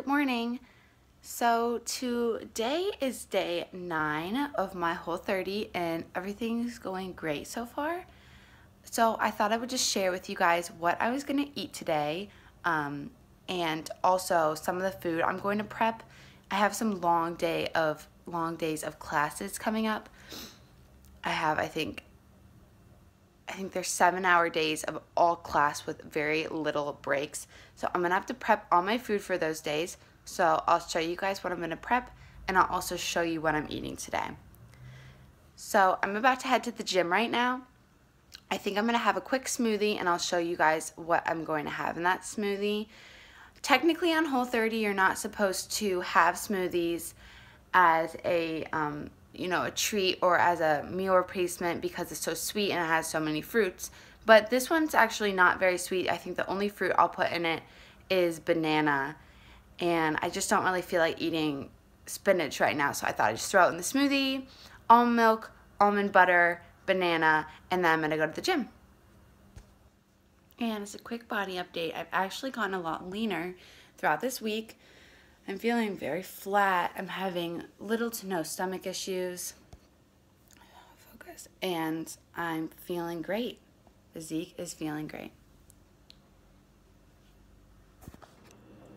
good morning. So today is day nine of my whole 30 and everything's going great so far. So I thought I would just share with you guys what I was gonna eat today um, and also some of the food I'm going to prep. I have some long day of long days of classes coming up. I have, I think, I think there's seven hour days of all class with very little breaks. So I'm gonna have to prep all my food for those days. So I'll show you guys what I'm gonna prep and I'll also show you what I'm eating today. So I'm about to head to the gym right now. I think I'm gonna have a quick smoothie and I'll show you guys what I'm going to have in that smoothie. Technically on Whole30, you're not supposed to have smoothies as a um, you know, a treat or as a meal replacement because it's so sweet and it has so many fruits. But this one's actually not very sweet. I think the only fruit I'll put in it is banana. And I just don't really feel like eating spinach right now. So I thought I'd just throw it in the smoothie, almond milk, almond butter, banana, and then I'm gonna go to the gym. And as a quick body update, I've actually gotten a lot leaner throughout this week. I'm feeling very flat. I'm having little to no stomach issues. Focus. And I'm feeling great. Zeke is feeling great.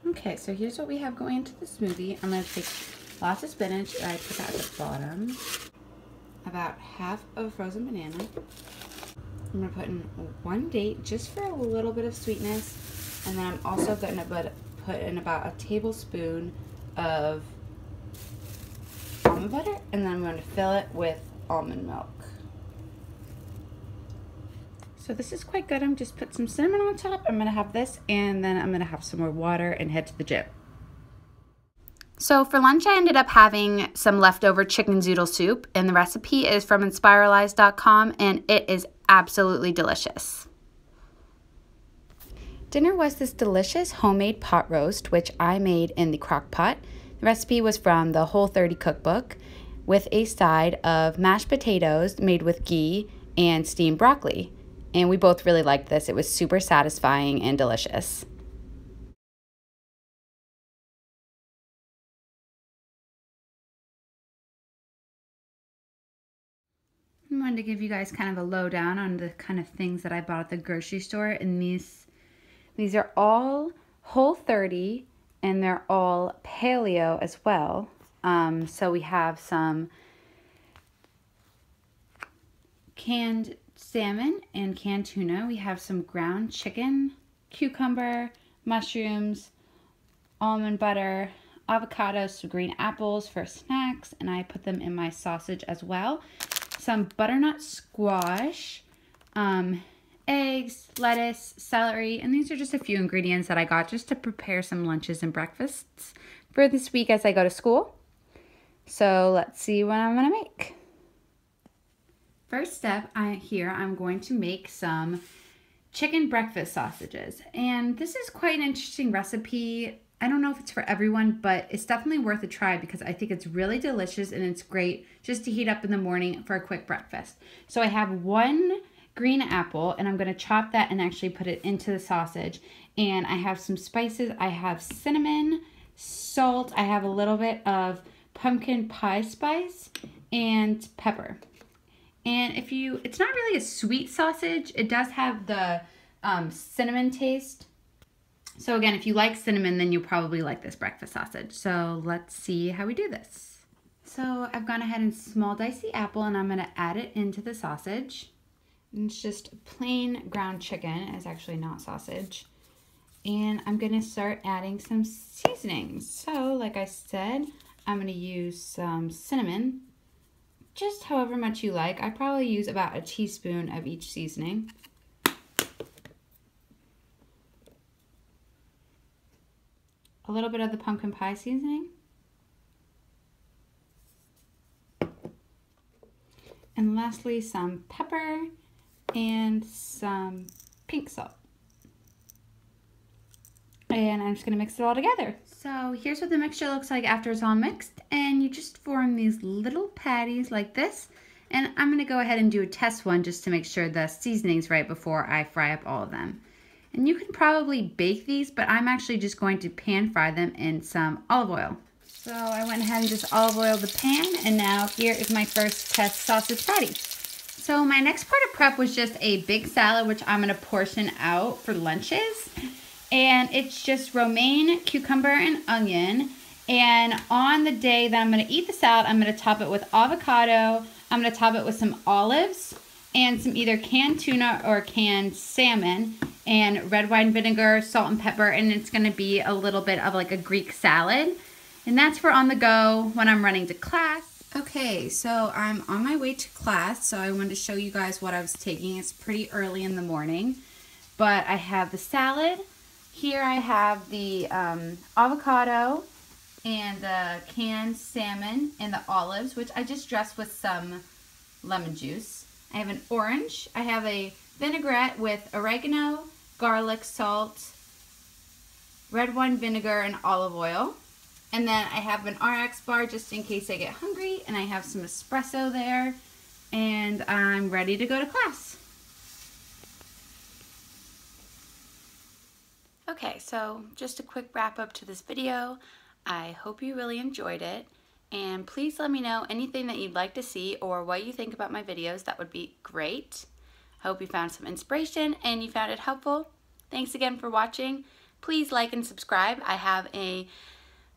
Okay, so here's what we have going into the smoothie. I'm going to take lots of spinach I put that at the bottom. About half of a frozen banana. I'm going to put in one date just for a little bit of sweetness. And then I'm also going to put put in about a tablespoon of almond butter and then I'm going to fill it with almond milk. So this is quite good. I'm just put some cinnamon on top. I'm going to have this and then I'm going to have some more water and head to the gym. So for lunch, I ended up having some leftover chicken zoodle soup, and the recipe is from inspiralized.com, and it is absolutely delicious. Dinner was this delicious homemade pot roast, which I made in the crock pot. The recipe was from the Whole 30 cookbook with a side of mashed potatoes made with ghee and steamed broccoli. And we both really liked this. It was super satisfying and delicious. I wanted to give you guys kind of a lowdown on the kind of things that I bought at the grocery store in these these are all Whole 30 and they're all paleo as well. Um, so we have some canned salmon and canned tuna. We have some ground chicken, cucumber, mushrooms, almond butter, avocados, some green apples for snacks, and I put them in my sausage as well. Some butternut squash, um, eggs, lettuce, celery, and these are just a few ingredients that I got just to prepare some lunches and breakfasts for this week as I go to school. So let's see what I'm gonna make. First step I, here, I'm going to make some chicken breakfast sausages. And this is quite an interesting recipe. I don't know if it's for everyone, but it's definitely worth a try because I think it's really delicious and it's great just to heat up in the morning for a quick breakfast. So I have one green apple and I'm going to chop that and actually put it into the sausage. And I have some spices. I have cinnamon, salt. I have a little bit of pumpkin pie spice and pepper. And if you, it's not really a sweet sausage. It does have the um, cinnamon taste. So again, if you like cinnamon, then you'll probably like this breakfast sausage. So let's see how we do this. So I've gone ahead and small dice the apple and I'm gonna add it into the sausage. It's just plain ground chicken. It's actually not sausage. And I'm going to start adding some seasonings. So, like I said, I'm going to use some cinnamon. Just however much you like. I probably use about a teaspoon of each seasoning. A little bit of the pumpkin pie seasoning. And lastly, some pepper and some pink salt. And I'm just gonna mix it all together. So here's what the mixture looks like after it's all mixed. And you just form these little patties like this. And I'm gonna go ahead and do a test one just to make sure the seasoning's right before I fry up all of them. And you can probably bake these, but I'm actually just going to pan fry them in some olive oil. So I went ahead and just olive oiled the pan, and now here is my first test sausage patty. So my next part of prep was just a big salad, which I'm gonna portion out for lunches. And it's just romaine, cucumber, and onion. And on the day that I'm gonna eat the salad, I'm gonna top it with avocado. I'm gonna top it with some olives and some either canned tuna or canned salmon and red wine vinegar, salt and pepper, and it's gonna be a little bit of like a Greek salad. And that's for on the go when I'm running to class. Okay, so I'm on my way to class, so I wanted to show you guys what I was taking. It's pretty early in the morning, but I have the salad. Here I have the um, avocado and the canned salmon and the olives, which I just dressed with some lemon juice. I have an orange. I have a vinaigrette with oregano, garlic, salt, red wine vinegar, and olive oil. And then I have an RX bar just in case I get hungry. And I have some espresso there. And I'm ready to go to class. Okay, so just a quick wrap up to this video. I hope you really enjoyed it. And please let me know anything that you'd like to see or what you think about my videos. That would be great. I hope you found some inspiration and you found it helpful. Thanks again for watching. Please like and subscribe. I have a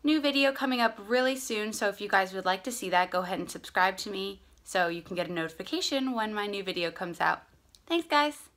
new video coming up really soon, so if you guys would like to see that, go ahead and subscribe to me so you can get a notification when my new video comes out. Thanks, guys.